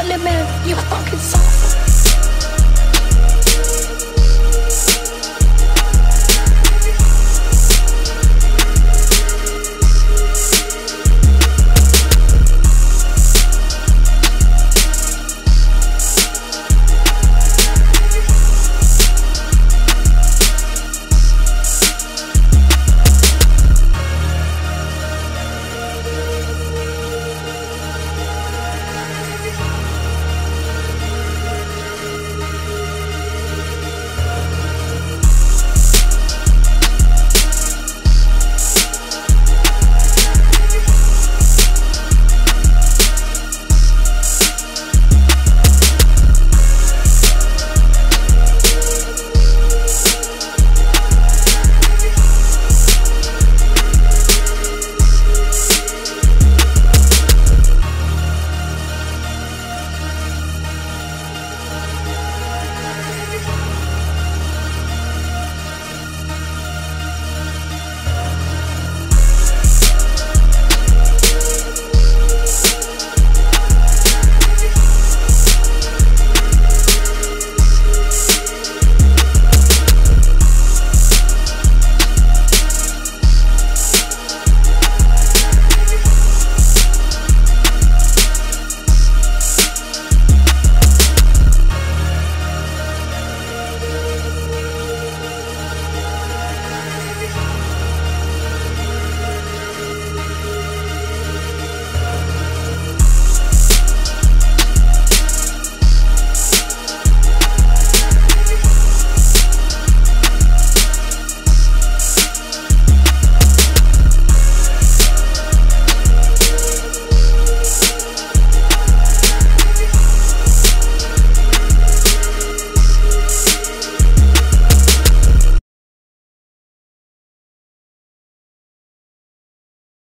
Wonder you fucking soft.